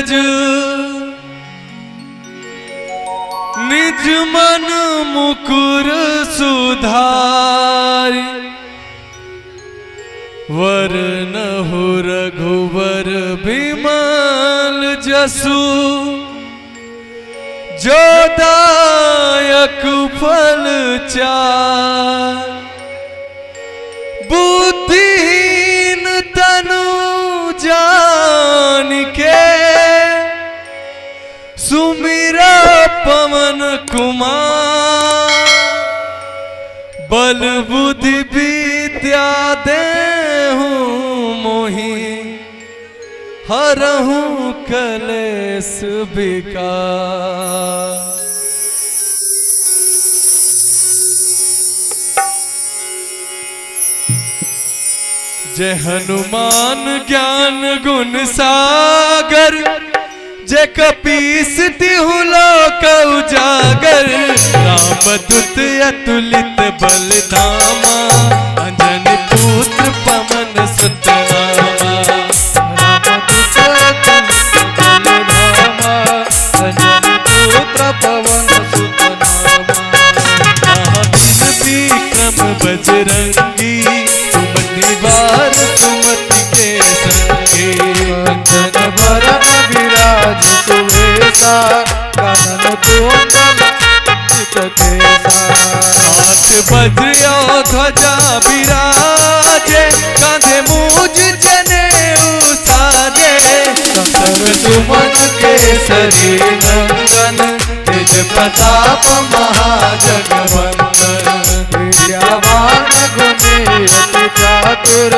अचरज निज मन मुकुर सुधारी। वरनहु रघुवर विमल जसु। जोदायक फल चार। पवन कुमार बल बुद्धि विद्या देहूं मोहि हरहूं कलेस विकार। जय हनुमान ज्ञान गुण सागर जय पीसती हूँ लोक उजागर। राम दूत अतुलित बल धामा अंजन पुत्र पवन सुत सुवेशा कानन केसा हाथ बज्र ध्वजा विराजे कांधे मूज जने साजे शंकर सुमन केसरी नंदन तेज प्रताप महाजगवंदन विद्यावान गुणी अति चातुर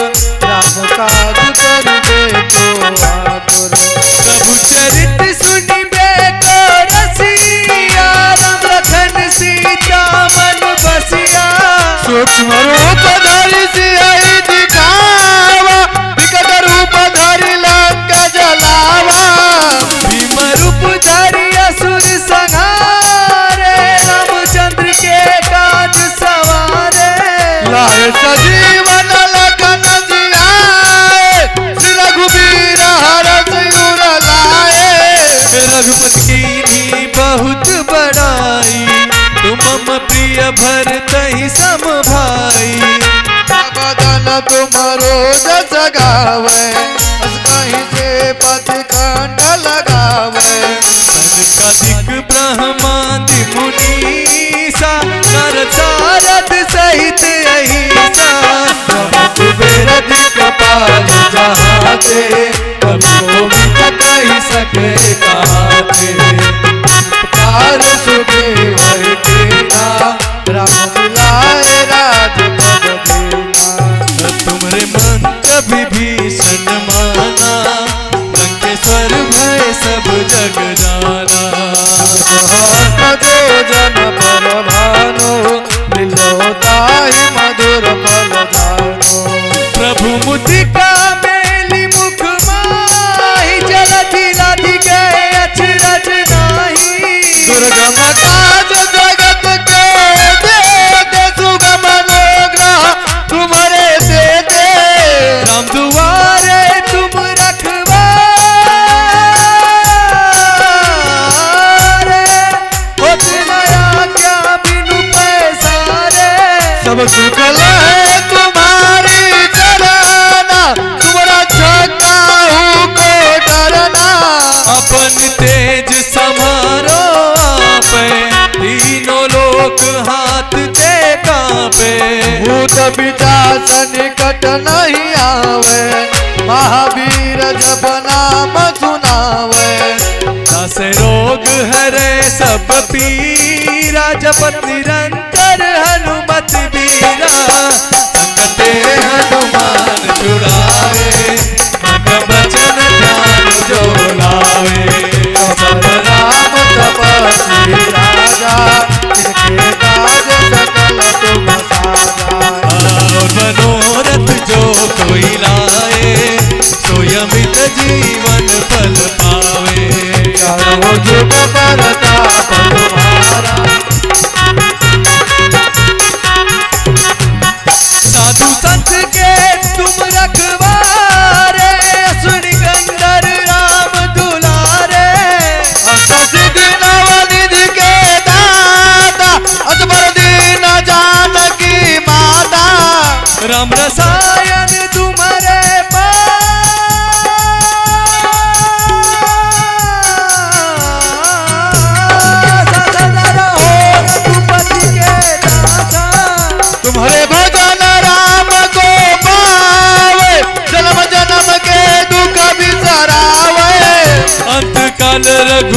राम काज करिबे को आतुर तुमरो जस गावे कहीं से पति कंठ लगावे। कदिक ब्रह्मादि मुनीसा सारद सहित अहिसा। कुबेर दिक्पाल जहाते कभी कही सके कहाते सब सुख है तुम्हारी चरना तुम्हारा छक्का को डरना। अपन तेज समारो आपे तीनों लोक हाथ ते कांपे। भूत पिचाच निकट नहीं आवे महावीर जब नाम सुनावे। दस रोग हरे सब पीरा जपत निरंतर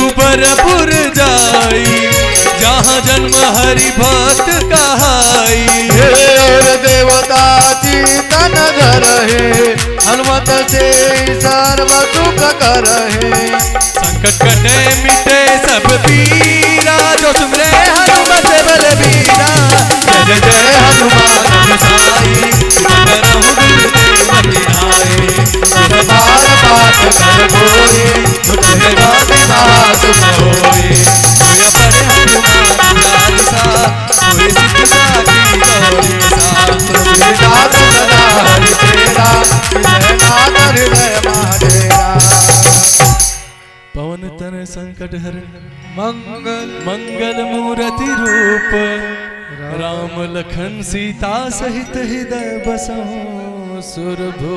उबरपुर जाई जहाँ जन्म हरि भक्त कहाई और देवता जी चितन धरहे हनुमत से सर्व सुख कर संकट कटे मिटे सब पीरा जो सुमरे संकट हर मंगल मंगल मूर्ति रूप। राम लखन सीता सहित हृदय बसो सुरभू।